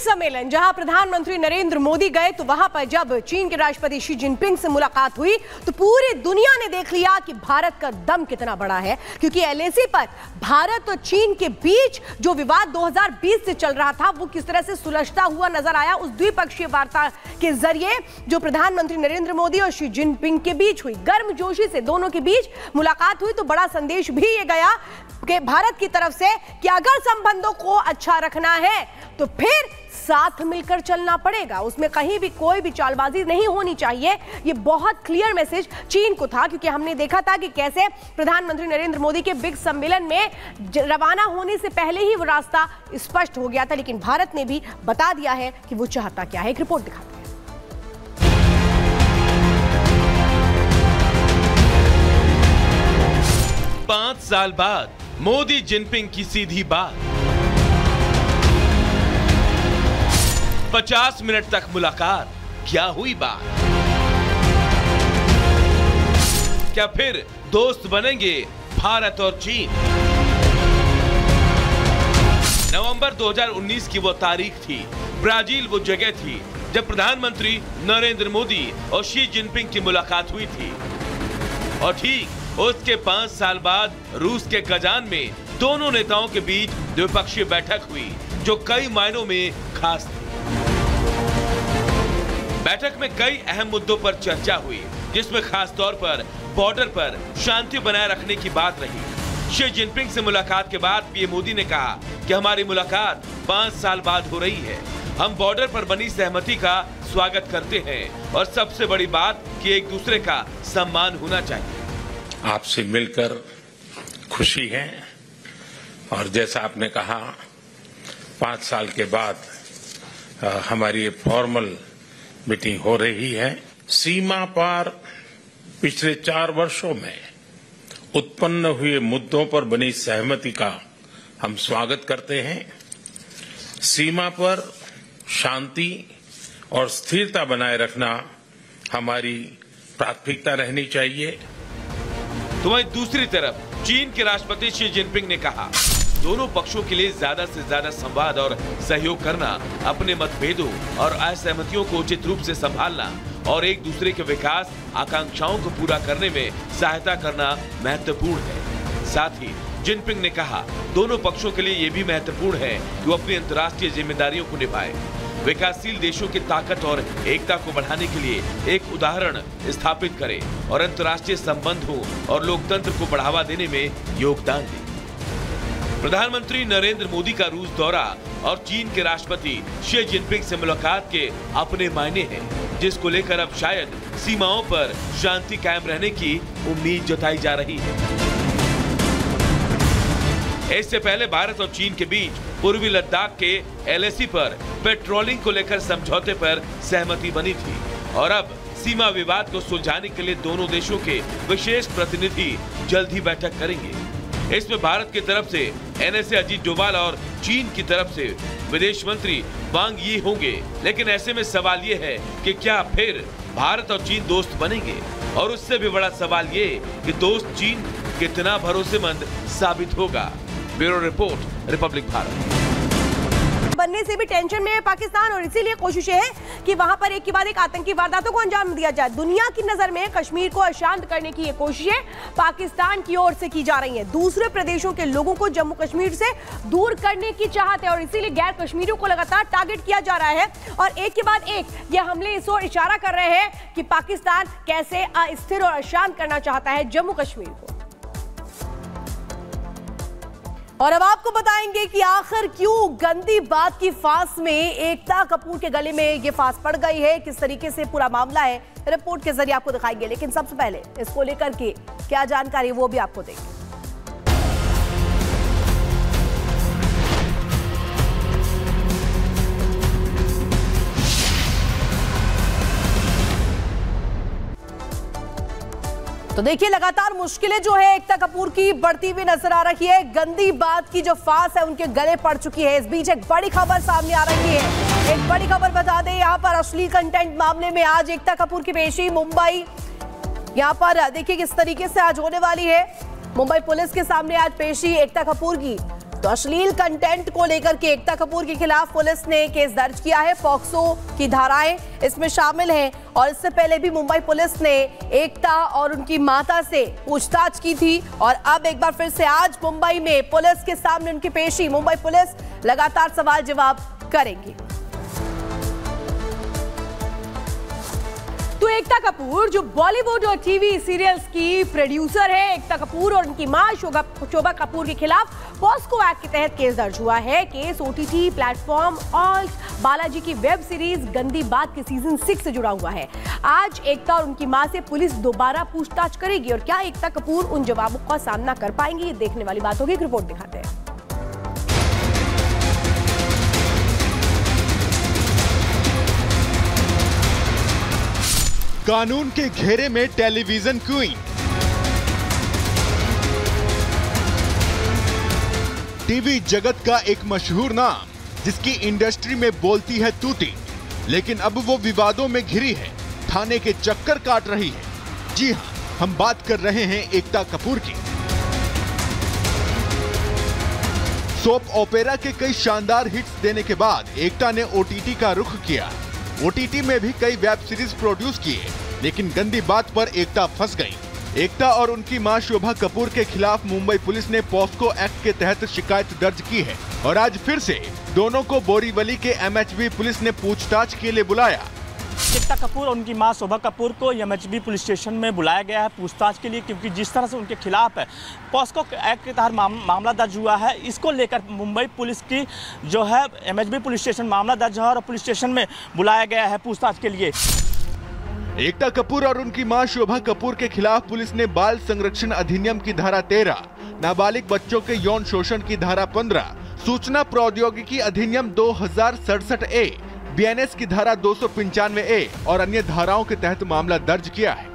BRICS सम्मेलन, जहाँ प्रधानमंत्री नरेंद्र मोदी गए तो वहाँ पर जब चीन के राष्ट्रपति शी जिनपिंग से मुलाकात हुई तो पूरी दुनिया ने देख लिया कि भारत का दम कितना बड़ा है, क्योंकि एलएसी पर भारत और चीन के बीच जो विवाद 2020 से चल रहा था, वो किस तरह से सुलझता हुआ नज़र आया, उस द्विपक्षीय वार्ता के ज़रिए जो प्रधानमंत्री नरेंद्र मोदी और शी जिनपिंग के बीच हुई। गर्मजोशी से दोनों के बीच मुलाकात हुई तो बड़ा संदेश भी ये गया कि भारत की तरफ़ से कि अगर संबंधों को अच्छा रखना है तो फिर साथ मिलकर चलना पड़ेगा। उसमें कहीं भी कोई भी चालबाजी नहीं होनी चाहिए। ये बहुत क्लियर मैसेज चीन को था, क्योंकि हमने देखा था कि कैसे प्रधानमंत्री नरेंद्र मोदी के बिग सम्मेलन में रवाना होने से पहले ही वो रास्ता स्पष्ट हो गया था, लेकिन भारत ने भी बता दिया है कि वो चाहता क्या है। एक रिपोर्ट दिखाते हैं। पाँच साल बाद मोदी जिनपिंग की सीधी बात। 50 मिनट तक मुलाकात। क्या हुई बात? क्या फिर दोस्त बनेंगे भारत और चीन? नवंबर 2019 की वो तारीख थी। ब्राज़ील वो जगह थी, जब प्रधानमंत्री नरेंद्र मोदी और शी जिनपिंग की मुलाकात हुई थी। और ठीक उसके पाँच साल बाद रूस के कजान में दोनों नेताओं के बीच द्विपक्षीय बैठक हुई, जो कई मायनों में खास थी। बैठक में कई अहम मुद्दों पर चर्चा हुई, जिसमें खास तौर पर बॉर्डर पर शांति बनाए रखने की बात रही। शी जिनपिंग से मुलाकात के बाद पीएम मोदी ने कहा कि हमारी मुलाकात पाँच साल बाद हो रही है। हम बॉर्डर पर बनी सहमति का स्वागत करते हैं और सबसे बड़ी बात कि एक दूसरे का सम्मान होना चाहिए। आपसे मिलकर खुशी है और जैसा आपने कहा, पाँच साल के बाद हमारी ये फॉर्मल मीटिंग हो रही है, सीमा पार पिछले चार वर्षों में उत्पन्न हुए मुद्दों पर बनी सहमति का हम स्वागत करते हैं। सीमा पर शांति और स्थिरता बनाए रखना हमारी प्राथमिकता रहनी चाहिए। तो वहीं दूसरी तरफ़, चीन के राष्ट्रपति शी जिनपिंग ने कहा दोनों पक्षों के लिए ज़्यादा से ज़्यादा संवाद और सहयोग करना, अपने मतभेदों और असहमतियों को उचित रूप से संभालना और एक दूसरे के विकास, आकांक्षाओं को पूरा करने में सहायता करना महत्वपूर्ण है। साथ ही, जिनपिंग ने कहा, दोनों पक्षों के लिए ये भी महत्वपूर्ण है कि वो अपनी अंतर्राष्ट्रीय जिम्मेदारियों को निभाए। विकासशील देशों की ताकत और एकता को बढ़ाने के लिए एक उदाहरण स्थापित करें और अंतर्राष्ट्रीय संबंधों और लोकतंत्र को बढ़ावा देने में योगदान दें। प्रधानमंत्री नरेंद्र मोदी का रूस दौरा और चीन के राष्ट्रपति शी जिनपिंग से मुलाकात के अपने मायने हैं, जिसको लेकर अब शायद सीमाओं पर शांति कायम रहने की उम्मीद जताई जा रही है। इससे पहले भारत और चीन के बीच पूर्वी लद्दाख के एलएसी पर पेट्रोलिंग को लेकर समझौते पर सहमति बनी थी और अब सीमा विवाद को सुलझाने के लिए दोनों देशों के विशेष प्रतिनिधि जल्द ही बैठक करेंगे। इसमें भारत की तरफ़ से एनएसए अजीत डोभाल और चीन की तरफ़ से विदेश मंत्री वांग ये होंगे। लेकिन ऐसे में सवाल ये है कि क्या फिर भारत और चीन दोस्त बनेंगे? और उससे भी बड़ा सवाल ये कि दोस्त चीन कितना भरोसेमंद साबित होगा। Bureau report, Republic Bharat. बनने से भी टेंशन में है पाकिस्तान, और इसीलिए कोशिश है कि वहाँ पर एक के बाद एक आतंकी वारदातों को अंजाम दिया जाए। दुनिया की नज़र में कश्मीर को अशांत करने की ये कोशिशें पाकिस्तान की ओर से की जा रही हैं। दूसरे प्रदेशों के लोगों को जम्मू कश्मीर से दूर करने की चाहत है, और इसीलिए गैर कश्मीरियों को लगातार टारगेट किया जा रहा है। और एक के बाद एक ये हमले इस ओर इशारा कर रहे हैं कि पाकिस्तान कैसे अस्थिर और अशांत करना चाहता है जम्मू कश्मीर को। और अब आपको बताएँगे कि आखिर क्यों गंदी बात की फांस में एकता कपूर के गले में ये फांस पड़ गई है? किस तरीके से पूरा मामला है? रिपोर्ट के ज़रिए आपको दिखाएँगे, लेकिन सबसे पहले इसको लेकर के क्या जानकारी वो भी आपको देंगे। तो देखिए, लगातार मुश्किलें जो है, एकता कपूर की बढ़ती हुई नज़र आ रही है। गंदी बात की जो फास है, उनके गले पड़ चुकी है। इस बीच एक बड़ी खबर सामने आ रही है। एक बड़ी खबर बता दें, यहाँ पर अश्लील कंटेंट मामले में आज एकता कपूर की पेशी मुंबई। यहाँ पर देखिए, किस तरीके से आज होने वाली है। मुंबई पुलिस के सामने आज पेशी एकता कपूर की। तो अश्लील कंटेंट को लेकर के एकता कपूर के खिलाफ पुलिस ने केस दर्ज किया है। पॉक्सो की धाराएँ इसमें शामिल हैं और इससे पहले भी मुंबई पुलिस ने एकता और उनकी माता से पूछताछ की थी और अब एक बार फिर से आज मुंबई में पुलिस के सामने उनकी पेशी। मुंबई पुलिस लगातार सवाल जवाब करेंगी। एकता कपूर, जो बॉलीवुड और टीवी सीरियल्स की प्रोड्यूसर है, एकता कपूर और उनकी माँ शोभा कपूर के खिलाफ पॉस्को एक्ट के तहत केस दर्ज हुआ है। केस ओटीटी प्लेटफॉर्म और बालाजी की वेब सीरीज़ गंदी बात के सीज़न सिक्स से जुड़ा हुआ है। आज एकता और उनकी माँ से पुलिस दोबारा पूछताछ करेगी और क्या एकता कपूर उन जवाबों का सामना कर पाएँगी, ये देखने वाली बात होगी। एक रिपोर्ट दिखाते हैं। कानून के घेरे में टेलीविज़न क्वीन। टीवी जगत का एक मशहूर नाम, जिसकी इंडस्ट्री में बोलती है तूती, लेकिन अब वो विवादों में घिरी है, थाने के चक्कर काट रही है। जी हाँ हम बात कर रहे हैं एकता कपूर की। सोप ओपेरा के कई शानदार हिट्स देने के बाद एकता ने ओटीटी का रुख किया। ओटीटी में भी कई वेब सीरीज़ प्रोड्यूस किए। लेकिन गंदी बात पर एकता फंस गई। एकता और उनकी माँ शोभा कपूर के खिलाफ मुंबई पुलिस ने पॉस्को एक्ट के तहत शिकायत दर्ज की है। और आज फिर से दोनों को बोरीवली के एमएचबी पुलिस ने पूछताछ के लिए बुलाया। एकता कपूर और उनकी माँ शोभा कपूर को एमएचबी पुलिस स्टेशन में बुलाया गया है पूछताछ के लिए क्योंकि जिस तरह से उनके खिलाफ है पॉस्को एक्ट के तहत माम, मामला दर्ज हुआ है इसको लेकर मुंबई पुलिस की जो है एमएचबी पुलिस स्टेशन मामला दर्ज है और पुलिस स्टेशन में बुलाया गया है पूछताछ के लिए। एकता कपूर और उनकी माँ शोभा कपूर के खिलाफ पुलिस ने बाल संरक्षण अधिनियम की धारा तेरह, नाबालिग बच्चों के यौन शोषण की धारा पंद्रह, सूचना प्रौद्योगिकी अधिनियम दो हज़ार सड़सठ ए बीएनएस की धारा दो ए और अन्य धाराओं के तहत मामला दर्ज किया है।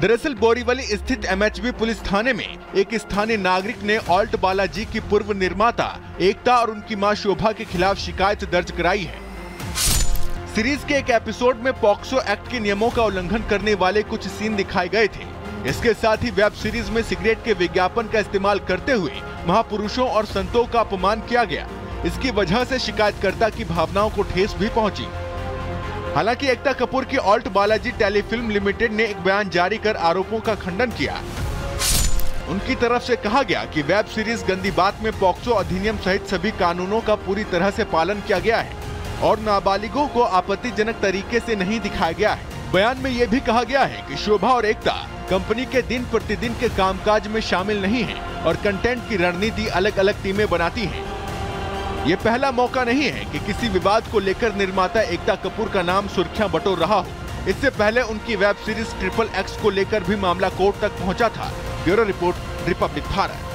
दरअसल बोरीवली स्थित एमएचबी पुलिस थाने में एक स्थानीय नागरिक ने ऑल्ट बालाजी की पूर्व निर्माता एकता और उनकी माँ शोभा के खिलाफ शिकायत दर्ज कराई है। सीरीज़ के एक एपिसोड में पॉक्सो एक्ट के नियमों का उल्लंघन करने वाले कुछ सीन दिखाए गए थे। इसके साथ ही वेब सीरीज़ में सिगरेट के विज्ञापन का इस्तेमाल करते हुए महापुरुषों और संतों का अपमान किया गया। इसकी वजह से शिकायतकर्ता की भावनाओं को ठेस भी पहुँची। हालाँकि एकता कपूर की ऑल्ट बालाजी टेलीफिल्म लिमिटेड ने एक बयान जारी कर आरोपों का खंडन किया। उनकी तरफ़ से कहा गया कि वेब सीरीज़ गंदी बात में पॉक्सो अधिनियम सहित सभी कानूनों का पूरी तरह से पालन किया गया है। और नाबालिगों को आपत्तिजनक तरीके से नहीं दिखाया गया है। बयान में ये भी कहा गया है कि शोभा और एकता कंपनी के दिन प्रतिदिन के कामकाज में शामिल नहीं है और कंटेंट की रणनीति अलग अलग टीमें बनाती हैं। ये पहला मौका नहीं है कि किसी विवाद को लेकर निर्माता एकता कपूर का नाम सुर्खियाँ बटोर रहा हो। इससे पहले उनकी वेब सीरीज़ ट्रिपल एक्स को लेकर भी मामला कोर्ट तक पहुँचा था। Bureau report, republic Bharat.